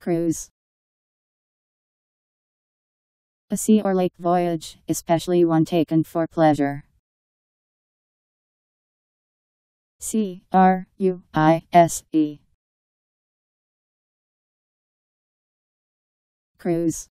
Cruise. A sea or lake voyage, especially one taken for pleasure. C R U I S E. Cruise.